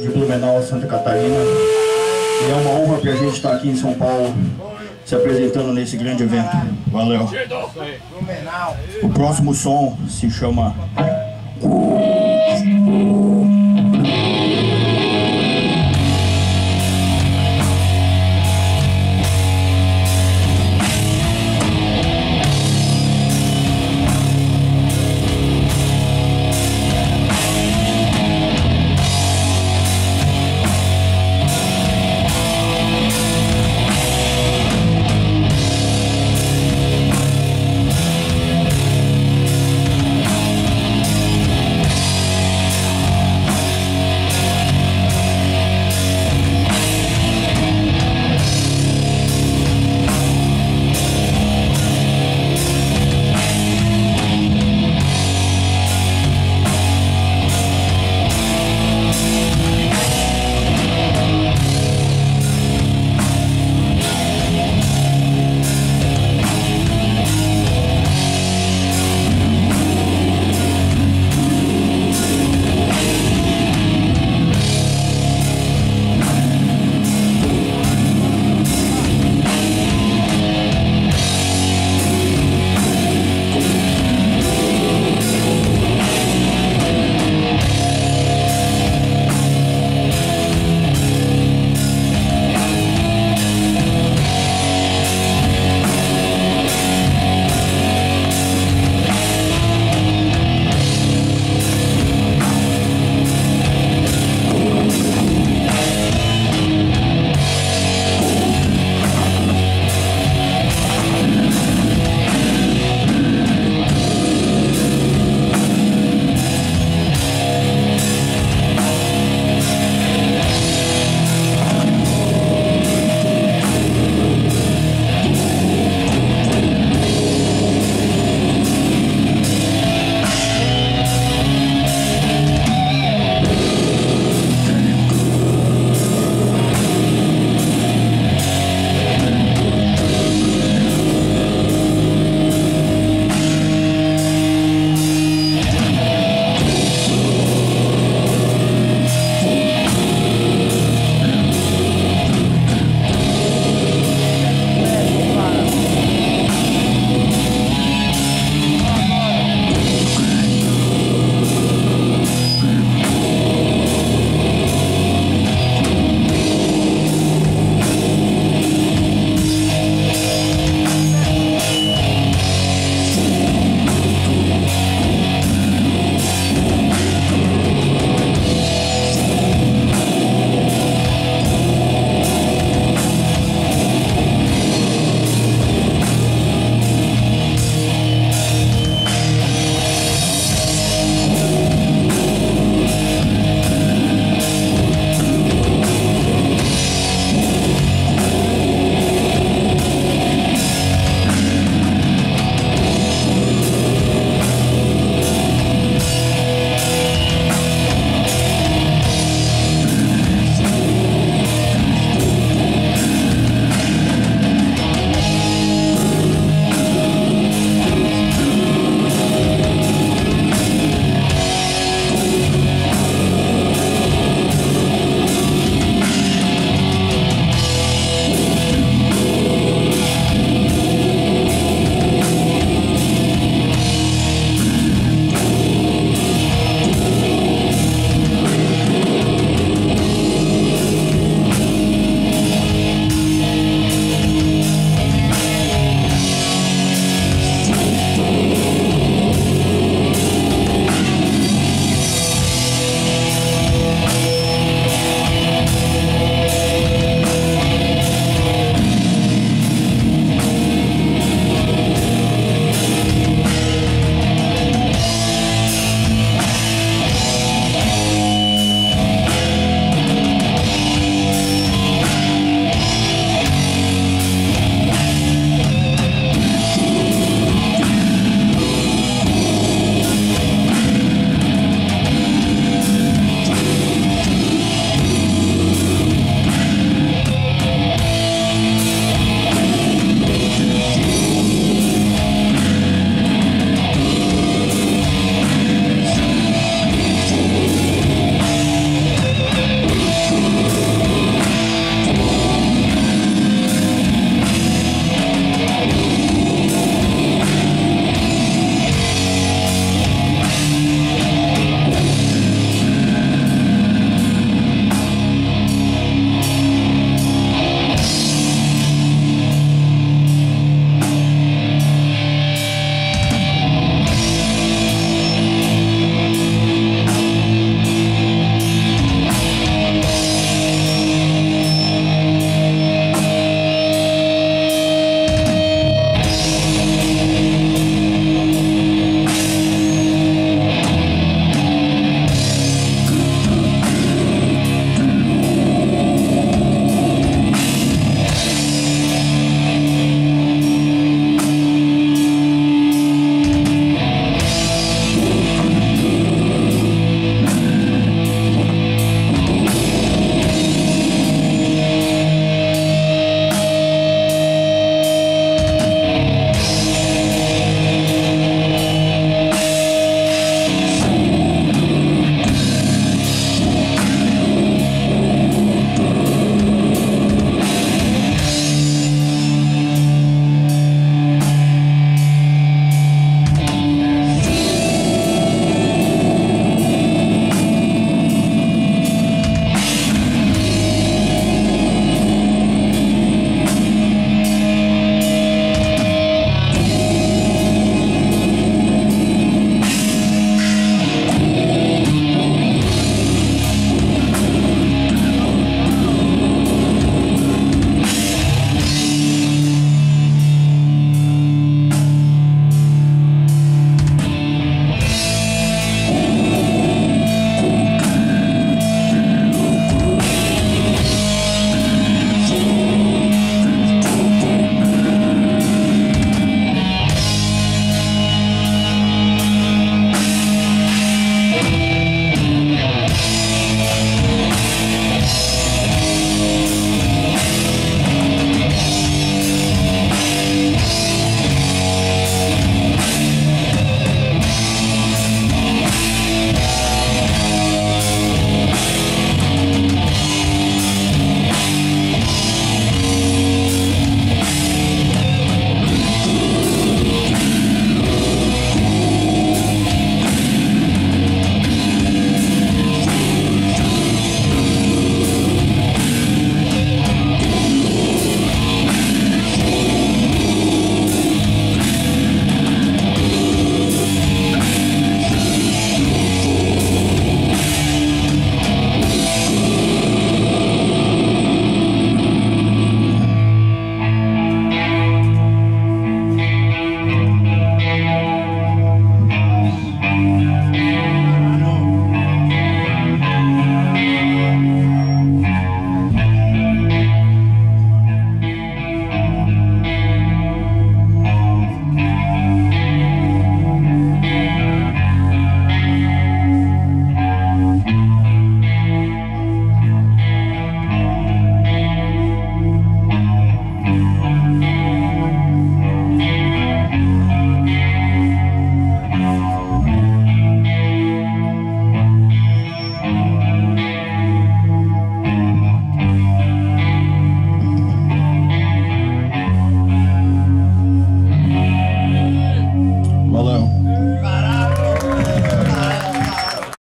de Blumenau, Santa Catarina. E é uma honra para a gente estar aqui em São Paulo, se apresentando nesse grande evento. Valeu. O próximo som se chama...